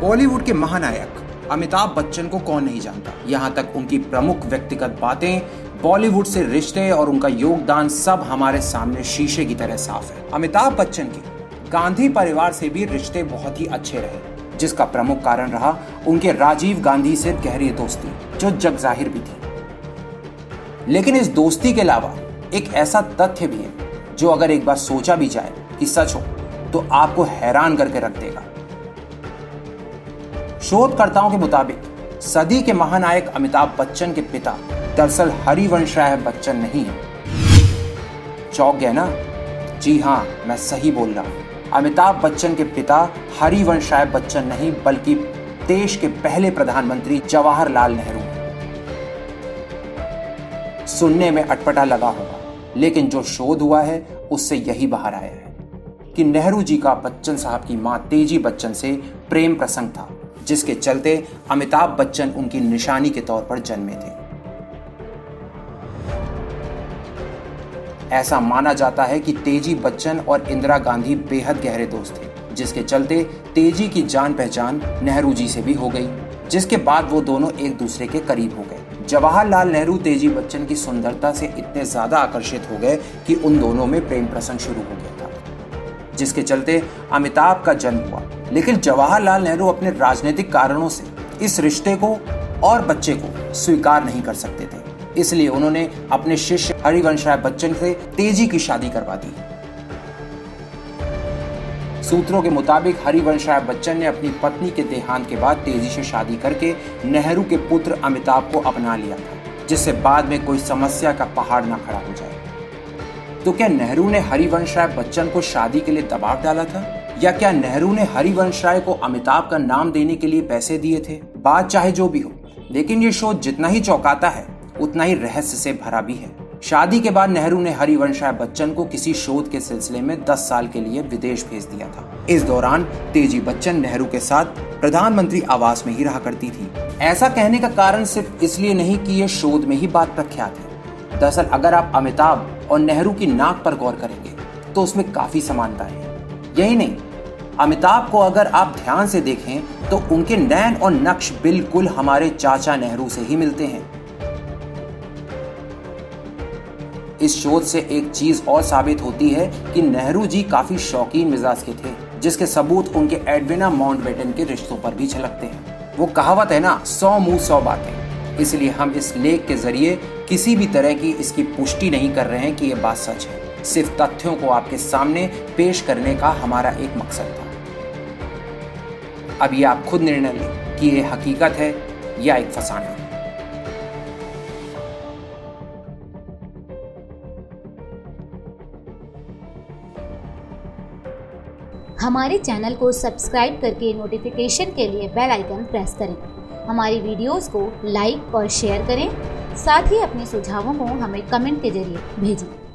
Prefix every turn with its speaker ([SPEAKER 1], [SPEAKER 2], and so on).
[SPEAKER 1] बॉलीवुड के महानायक अमिताभ बच्चन को कौन नहीं जानता? यहाँ तक उनकी प्रमुख व्यक्तिगत बातें, बॉलीवुड से रिश्ते और उनका योगदान सब हमारे सामने शीशे की तरह साफ़ है। अमिताभ बच्चन के गांधी परिवार से भी रिश्ते बहुत ही अच्छे रहे, जिसका प्रमुख कारण रहा उनके राजीव गांधी से गहरी दोस्ती, जो जग ज़ाहिर भी थी। लेकिन इस दोस्ती के अलावा एक ऐसा तथ्य भी है, जो अगर एक बार सोचा भी जाए कि सच हो तो आपको हैरान करके रख देगा। शोधकर्ताओं के मुताबिक, सदी के महानायक अमिताभ बच्चन के पिता, दरअसल हरिवंश राय बच्चन नहीं है। चौक गए ना? जी हाँ मैं सही बोल रहा हूँ। अमिताभ बच्चन के पिता हरिवंश राय बच्चन नहीं, बल्कि देश के पहले प्रधानमंत्री जवाहरलाल नेहरू सुनने में अटपटा लगा होगा, लेकिन जो शोध हुआ है, उससे यही बाहर आया है कि नेहरू जी का बच्चन साहब की माँ तेज़ी बच्चन से प्रेम प्रसंग था। जिसके चलते अमिताभ बच्चन उनकी निशानी के तौर पर जन्मे थे। ऐसा माना जाता है कि तेज़ी बच्चन और इंदिरा गांधी बेहद गहरे दोस्त थे, जिसके चलते तेज़ी की जान पहचान नेहरू जी से भी हो गई, जिसके बाद वो दोनों एक दूसरे के करीब हो गए। जवाहरलाल नेहरू तेज़ी बच्चन की सुंदरता से इतने ज़्यादा आकर्षित हो गए कि उन दोनों में प्रेम प्रसंग शुरू हो गया था, जिसके चलते अमिताभ का जन्म हुआ। लेकिन जवाहरलाल नेहरू अपने राजनीतिक कारणों से इस रिश्ते को और बच्चे को स्वीकार नहीं कर सकते थे। इसलिए उन्होंने अपने शिष्य हरिवंश राय बच्चन से तेज़ी की शादी करवा दी। सूत्रों के मुताबिक हरिवंश राय बच्चन ने अपनी पत्नी के देहांत के बाद तेज़ी से शादी करके नेहरू के पुत्र अमिताभ को अपना लिया था, जिससे बाद में कोई समस्या का पहाड़ ना खड़ा हो जाए। तो क्या नेहरू ने हरिवंश राय बच्चन को शादी के लिए दबाव डाला था? या क्या नेहरू ने हरिवंश राय को अमिताभ का नाम देने के लिए पैसे दिए थे? बात चाहे जो भी हो, लेकिन ये शो जितना ही चौंकाता है, उतना ही रहस्य से भरा भी है। शादी के बाद नेहरू ने हरिवंश राय बच्चन को किसी शोध के सिलसिले में 10 साल के लिए विदेश भेज दिया था। इस दौरान तेज़ी बच्चन नेहरू के साथ प्रधानमंत्री आवास में ही रहा करती थी। ऐसा कहने का कारण सिर्फ़ इसलिए नहीं कि यह शोध में ही बात प्रख्यात है। दरअसल अगर आप अमिताभ और नेहरू की नाक पर गौर करेंगे तो उसमें काफ़ी समानता है। यही नहीं अमिताभ को अगर आप ध्यान से देखें तो उनके नैन और नक्श बिल्कुल हमारे चाचा नेहरू से ही मिलते हैं। इस शोध से एक चीज़ और साबित होती है कि नेहरू जी काफ़ी शौकीन मिजाज के थे, जिसके सबूत उनके एडविना माउंटबेटन के रिश्तों पर भी झलकते हैं। वो कहावत है ना, सौ मुँह सौ बातें। इसलिए हम इस लेख के ज़रिए किसी भी तरह की इसकी पुष्टि नहीं कर रहे हैं कि यह बात सच है। सिर्फ़ तथ्यों को आपके सामने पेश करने का हमारा एक मकसद था। अब ये आप खुद निर्णय लें कि ये हकीकत है या एक फसाना।
[SPEAKER 2] हमारे चैनल को सब्सक्राइब करके नोटिफिकेशन के लिए बेल आइकन प्रेस करें। हमारी वीडियोस को लाइक और शेयर करें। साथ ही अपने सुझावों को हमें कमेंट के ज़रिए भेजें।